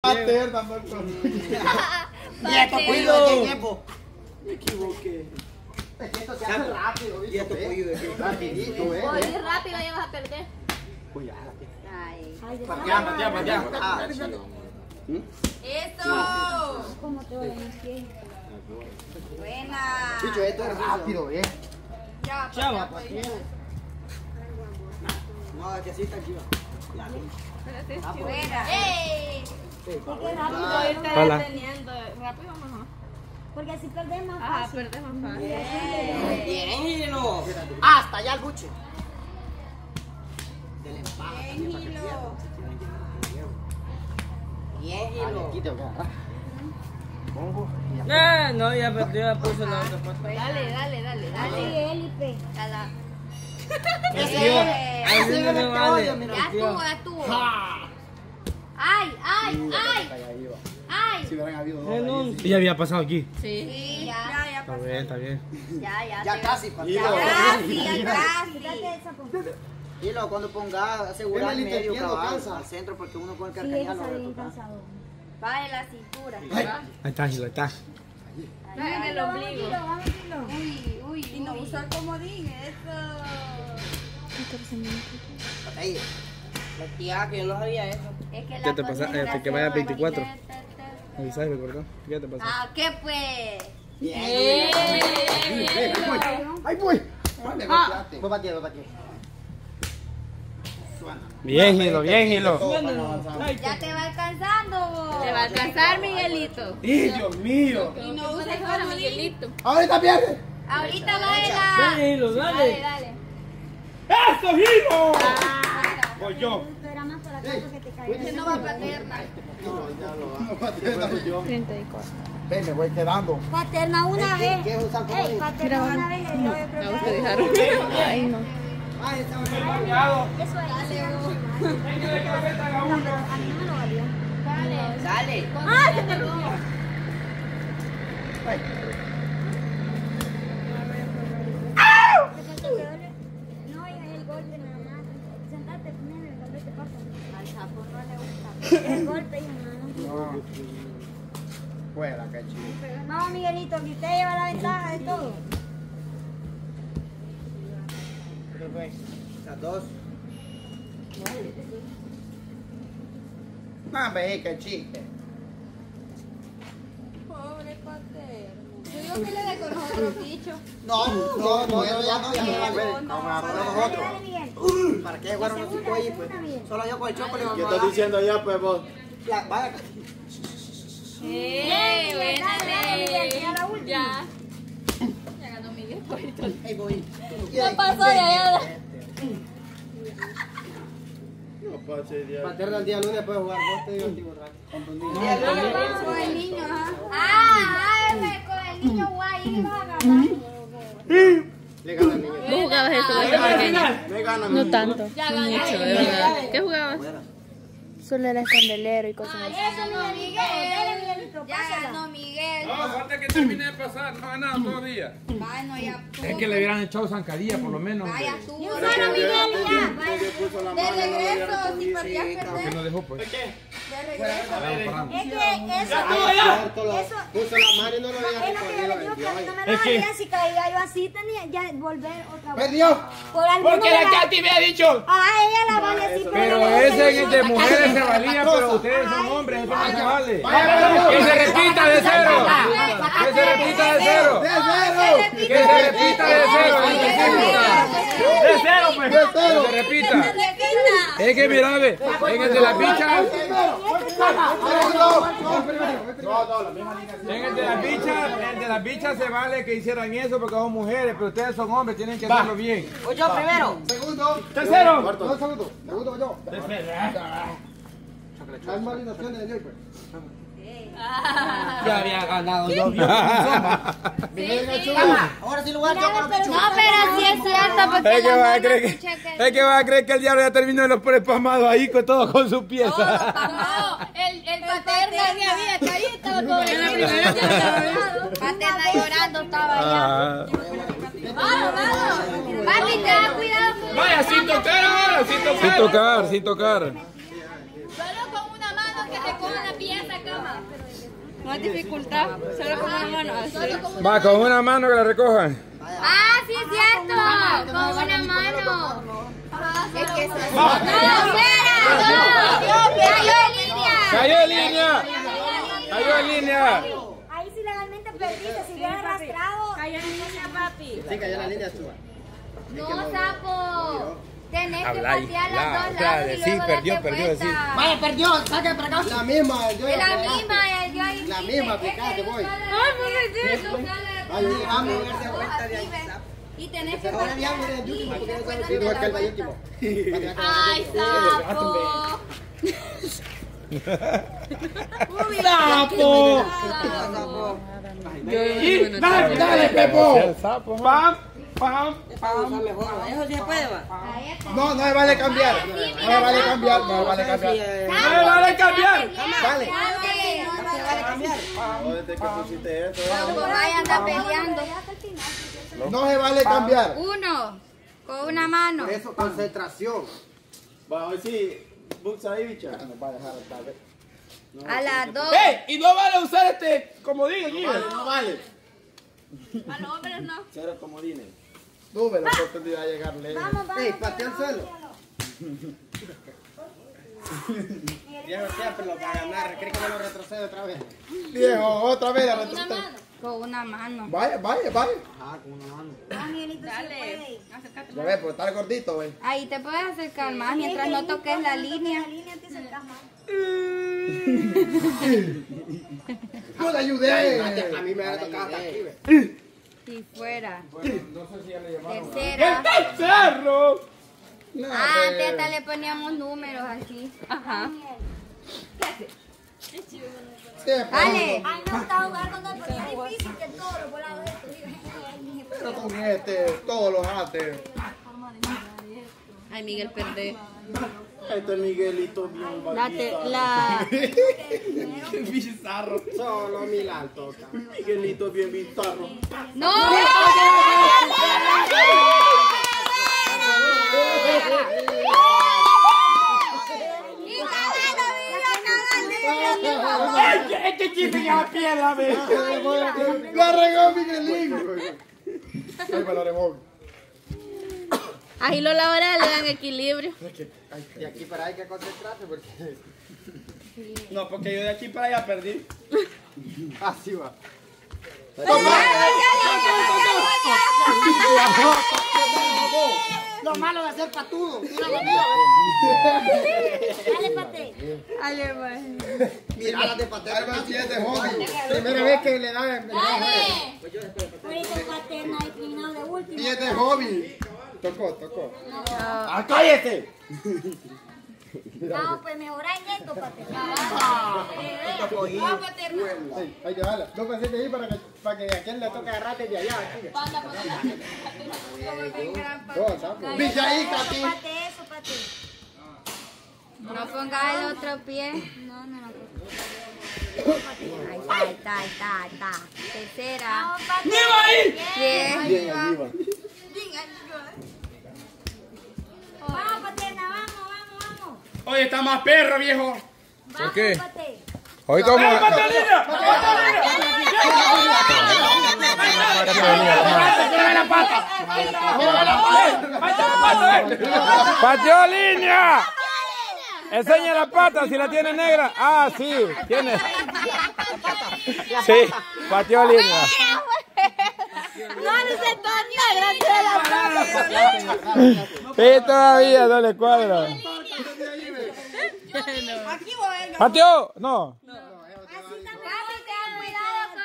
Pater dando el corno. Y esto pollo de qué tiempo. Me equivoqué. Esto se hace rápido, Y esto pollo de qué Rapidito, eh. Rápido ya vas a perder. Ay. Patea, patea, patea. Ah, ¡Eso! ¿Cómo te voy a decir? Buena. Chicho, esto es rápido, eh. Ya, Chava, pues, patea. No, es que así está aquí. va. Buena. ¡Ey! Porque rápido. No irte Hola. deteniendo. Rápido mejor. Porque así perdemos más Ajá, fácil. perdes más fácil. Bien, Gilo. Hasta allá el buche. Bien, Gilo. Bien, Gilo. Quito, agarra. Pongo. No, no, ya perdió, ya puso la otra pata. Dale, dale, dale, dale. Sí, Elipe. Dala. Ese ese no es me el vale. pollo, ¡Ay, ay, ay! ¡Ay! Si hubieran habido dos. ahí. Y ya había pasado aquí. Sí, ya, ya, Está bien, está bien. ya, ya. Ya casi, Ya patea. casi, ya casi. esa por Gilo, cuando ponga, asegurar el medio cabal cansa. al centro porque uno con el Sí, carcañal bien retoca. cansado. Baje la cintura. Ahí está, ahí está. Baje en el ombligo. Uy, uy. Y no el comodín, eso. Ahí. La tía que yo no sabía eso. Es que ¿Qué te pasa? Eh, concentración que vaya 24. ta, ta, ta. Avisar, me acordó. ¿Qué te pasó? Ah, ¿qué pues? Bien. ¡Eh! ¡Ay, voy! Ay, me golpeaste. Fue para ti, fue para ti. Bien, Gilo, bien, Gilo. Ya te va alcanzando. Te va a alcanzar, Miguelito. ¡Ay, Dios mío! Y no uses para Miguelito. ¡Ahorita pierde! Ahorita baila. Dale, Hilo, Dale, dale. dale. ¡Eso, Gilo! Ah, Voy yo. Esto era más para acá porque te cayó. Ese no va a paterna. Ven, me voy quedando. Paterna una ¿Qué- vez. qué paterna una vez. Yo creo que Ay, no. Ay, está bien. eso es. No, pero a mí no me lo valió. Dale. Dale. No, es el golpe nada más. Sentate, poneme, tal vez te pasa. Al sapo no le gusta. El golpe, No. Fuera, cachito. Vamos, Miguelito, que usted lleva la ventaja de todo. ¿Qué fue? Las dos. No, ve, qué chiste. Pobre paterno. Yo digo que le dé con otro bicho. No, no, no, ya no, ya no, ya no, ya no. No, no, nosotros. ¿Para qué jugaron los cinco ahí? Pues? Solo yo con el choco le vamos a dar. diciendo ya, pues vos? Ya, vaya. ¡Eh! Dale, dale, Miguel, que ya la última. Ya. Ya ganó Miguel. Ahí voy. Ya pasó, ya, ya. Paterna el día lunes puede jugar. Vos te digo, antiguo, Con el niño, ajá. Ah, con el niño guay. ¿y vas a ganar? Le gana el niño. ¿Vos jugabas. No tanto. ¿Qué jugabas? Solo era escondelero y cosas Ay, así. eso no, Dale, Miguel. Miguelito, Ya Miguel. No, falta que termine de pasar. No ha ganado todavía. Bueno, ya Es que le hubieran echado zancadilla, por lo menos. Vaya tú. Y un solo Miguel ya. vaya. De regreso, si perdías perder. no dejó, pues. De regreso. Vamos parando. Es que eso, eso, Puso la mano y no lo había es lo que yo le digo que a mí no me lo Es que- valía si caía yo así tenía ya volver otra vez. ¡Perdió! Por Porque la Katy me ha dicho. Ah, ella la vale así, Pero ese de mujeres se valía, pero ustedes son hombres, eso no se vale. Que se repita de cero. Que se repita de cero. ¡De cero! Que se repita de cero. De cero, pues. Que se repita. Es que mira, ve, en el de la picha, en el de la picha, el de la picha se vale que hicieran eso porque son mujeres, pero ustedes son hombres, tienen que hacerlo bien. Yo primero. Segundo. Tercero. Dos segundos. Segundo yo. Malinaciones de Dios, pues. Ya había ganado yo. Ahora sí lo voy a. No, pero sí es cierto, porque Es que va a creer que, escucha que- es que va a creer que el diablo ya terminó de los prespamados ahí con todo con su pieza. No, el, el paterna que había, está ahí, estaba Paterna llorando estaba allá. Ah. Vamos, vamos. Papi, ten cuidado Vaya, sin tocar ahora, sin tocar. Sin tocar, sin tocar. Solo con una mano que te coja la pierna. No hay dificultad. Solo con una mano. Así. Va, con una mano que la recojan. Ah, sí es cierto. Con una mano. Es que se... No. Cayó en línea. ¡Cayó en línea! ¡Cayó en línea! Ahí sí legalmente perdiste. Si hubiera arrastrado. Sí, cayó la línea tú. No, sapo. Tenés que patear las dos lados y luego perdió, darte perdió, vuelta. decir. Vaya, perdió, saque para acá. La misma, la ya- misma. La misma, fíjate, voy. Llegamos. Y tenés que Ahora ya, mira, el último, porque ya sabes que no es que el último. Ay, sapo. ¡Sapo! ¡Dale, dale, Pepo! ¡Pam! ¡Pam! Eso sí se puede, va. No, no me vale cambiar. No me vale cambiar, no me vale cambiar. ¡No me vale cambiar! Vale. Cuando vaya anda peleando. No se vale cambiar. Uno, con una mano. Eso, concentración. Va, a ver si. Buxa ahí, bicha. Nos va a dejar tal vez. A las dos. ¡Ey! Y no vale usar este comodín, Iber. No vale. A los hombres no. Cero comodines. Tuve la oportunidad de llegar lejos. Ey, patea el suelo. Viejo siempre lo va a ganar. ¿Cree que no lo retrocede otra vez? Viejo, otra vez la retrocede. Con una mano. Vaya, vaya, vaya. Dale. Ya ves, por estar gordito, güey. Ahí te puedes acercar más mientras no toques la línea. Yo le ayudé. A mí me va a tocar hasta aquí, ve. Y fuera. No sé si ya le llamaron. Tercera. ¡Cerro! No, Ah, pero- teta le poníamos números aquí. Ajá. Sí, Dale. Ay, no está él porque es difícil que todo lo volado de esto. Pero con este, todos los haces. Ay, Miguel, perdé. Este Miguelito bien Date bajito. la. Bizarro. Solo Milán toca. Miguelito bien bizarro. ¡No! ¡Ay, este chiste ya piedra, ve! La regó Miguelín. Va la regó. Ahí los laborales le dan equilibrio. Y aquí para hay que concentrarse porque No, porque yo de aquí para allá perdí. así va. Lo malo de ser patudo. Mira la mía. Dale, pate. Dale, pues. Mira las de va el siguiente hobby. Primera vez que le dan. Ahorita el pate no hay terminado de último. Siguiente hobby. Tocó, tocó. ¡Ah, cállate! Vamos, pues mejorar en esto, pate. Sí, hay que darla. No pensé que ahí para que, para que a quien le toque agarrarte de allá. Pate eso, pate. No pongas el otro pie. No, no, no. Ahí está, ahí está, ahí está, ahí está. Tercera. Vamos, pate. Bien. Bien, allí va. Vamos, patena, vamos, vamos, vamos. Oye, está más perro, viejo. Vamos, qué? Hoy como... ¡Eh! ¡Pateó línea! Enseña la pata si la tiene negra. Ah, sí, tiene. Sí, pateó línea. No, no se tan negra. Sí, todavía no le cuadra. No.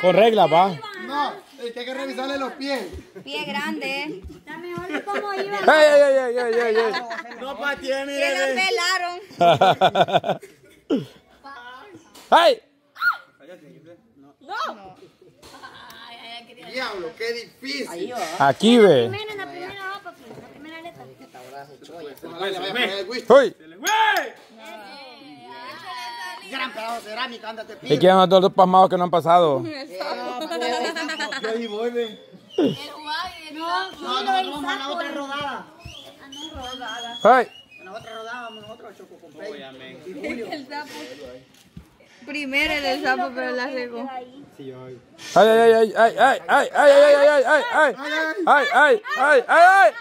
Con regla, va. No, es que hay que revisarle los pies. Pie grande. Está mejor de cómo iba. ¡Ey, ey, ey, ey, ey! No pateé, Que mire. la pelaron. ¡Ay! Diablo, qué difícil. Aquí ve. Primero, en la primera va, papi. La primera a. ¡Uy! Gran pedazo de cerámica, ándate. Y quedan los dos pasmados que no han pasado. Yo ahí voy, ven. No, nosotros vamos a la otra rodada. ¡Ay! En la otra rodada vamos nosotros, Choco con. El sapo. Primero el sapo, pero la regó. Ay, ay, ay, ay, ay, ay, ay, ay, ay, ay, ay, ay, ay, ay, ay, ay, ay, ay.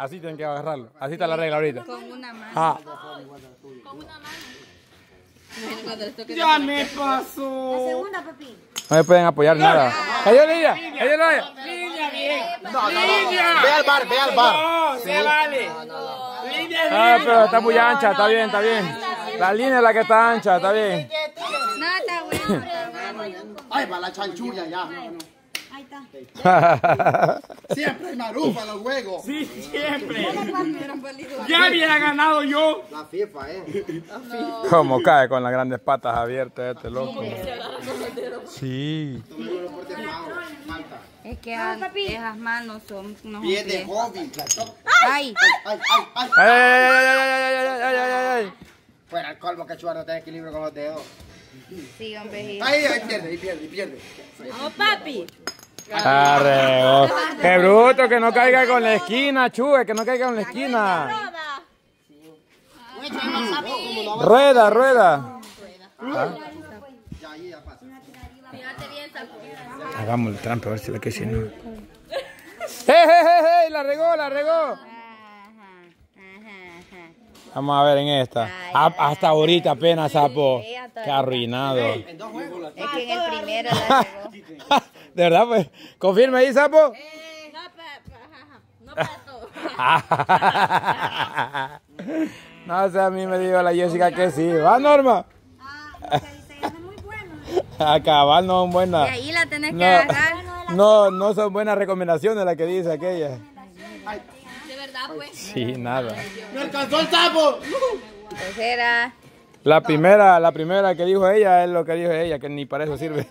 Así tienen que agarrarlo. Así está la regla ahorita. Con una mano. Ah, Ya me pasó. Segunda, papi. no me pueden apoyar nada. ¡Cayó Lidia! ¡Cayó Lidia! Ve al bar, ve al bar. Ah, pero está muy ancha, está bien, está bien. La línea es la que está ancha, está bien. No, está bueno. Ay, va la chanchulla ya. Ahí está. siempre hay marufa los juegos. Sí, siempre. ya había ganado yo. La FIFA, ¿eh? La FIFA. Cómo cae con las grandes patas abiertas este loco. Sí. Es que esas manos son unos Pies de hobby. ¡Ay! ¡Ay, ay, ay! ¡Ay, ay, ay, ay, ay! Fuera el colmo que chuardo tiene equilibrio con los dedos. Sí, hombre. Ahí, ahí pierde, ahí pierde, ahí pierde. ¡Oh, papi! Arreo. Qué bruto, que no caiga con la esquina, chue, que no caiga con la esquina. Rueda, rueda. Hagamos el trampa a ver si la que si no. ¡Eh, eh, eh, eh! La regó, la regó. Ajá, ajá, ajá. Vamos a ver en esta. Ah, Hasta ahorita apenas, sapo. Qué arruinado. Es que en el primero la regó. ¿De verdad, pues? ¿Confirme ahí, sapo? Eh, no, pa- pa- no para todo. no sé, a mí me dijo la Jessica que sí. ¿Va, Norma? Ah, se dice, es muy bueno. Acabar no son buenas. Y ahí la tenés que No, agarrar. no, no son buenas recomendaciones las que dice aquella. De verdad, pues. Sí, nada. ¡Me alcanzó el sapo! Tercera. La primera, la primera que dijo ella es lo que dijo ella, que ni para eso sirve.